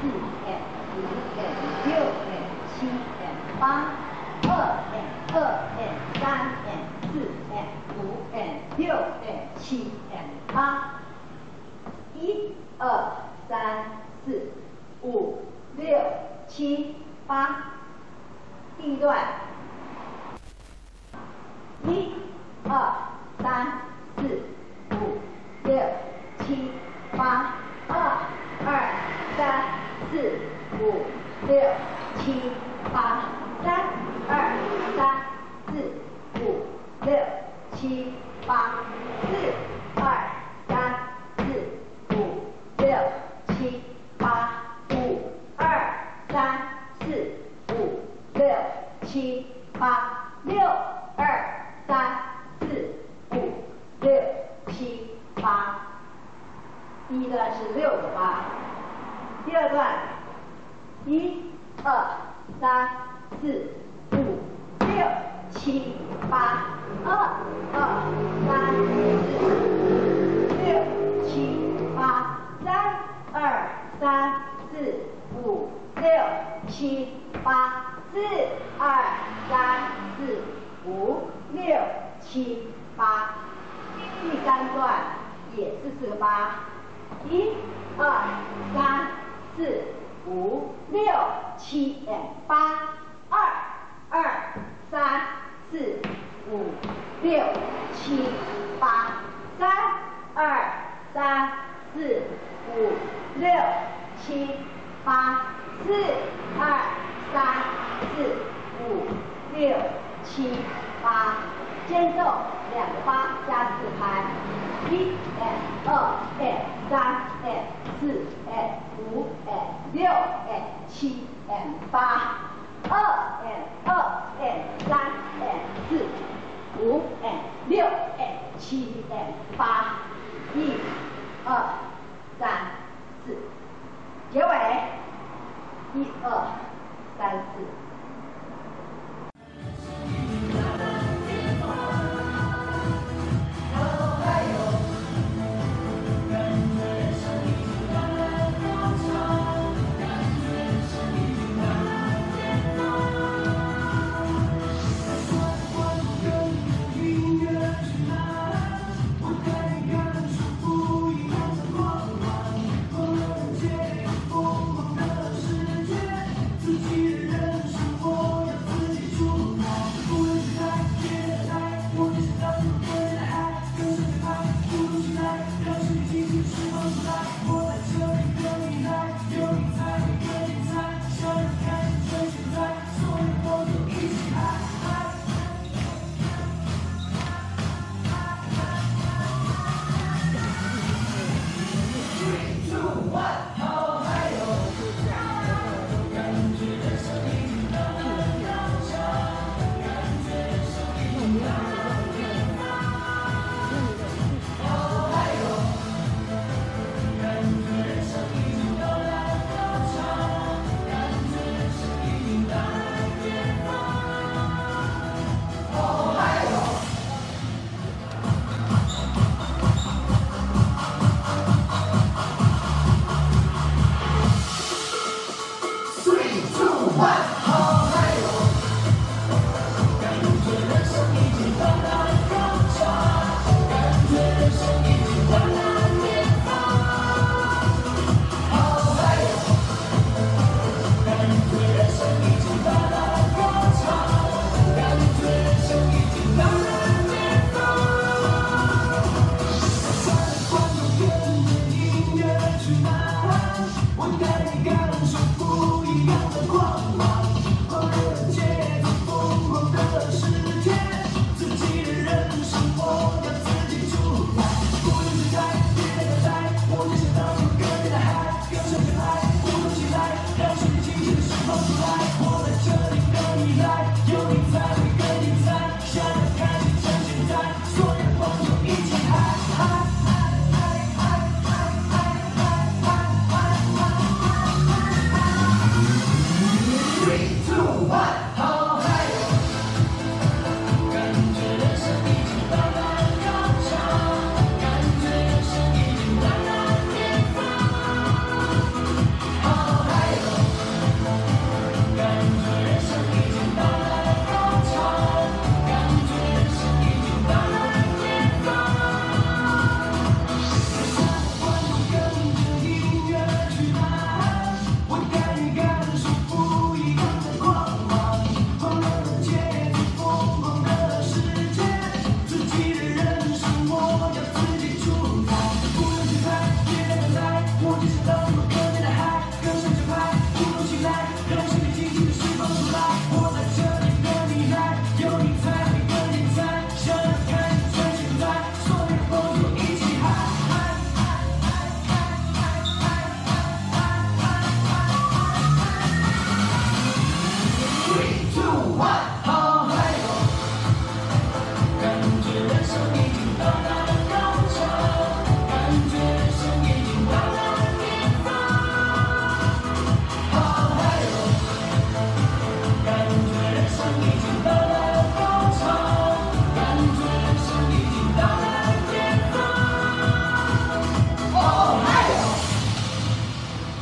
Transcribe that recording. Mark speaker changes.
Speaker 1: 四 M 五 M 六 M 七 M 八二 M 二 M 三 M 四 M 五 M 六 M 七 M 八一二三四五六七八地段一二三四。1, 2, 3, 4, 5, 6, 7, 8, 1, 2, 3, 4, 七八，四二三四五六七八，五二三四五六七八，六二三四五六七八。第一段是六个八，第二段一二三四五六七八，二二三四五六七八，三二三四五六七八，四二三四五六七八。第三段也是四个八，一二三四五六七八，二二三四五六七八，三二三四五六七八，四二三四五六七八，间奏两个八加四拍，一二三二四二五二六二七二八，二二三，五 and 六 and 七 and 八，一、二、三、四，结尾，一二三四。
Speaker 2: 我带你感受不一样的光芒，狂热的节奏，疯狂的世界，自己的人生我要自己主宰。不用自在，别再等待，我只想踏入更大的海，感受热爱，孤独起来，让身体尽情释放出来。我在这里等你来，有你在，有你在，现在开始，现在，所有的光一起。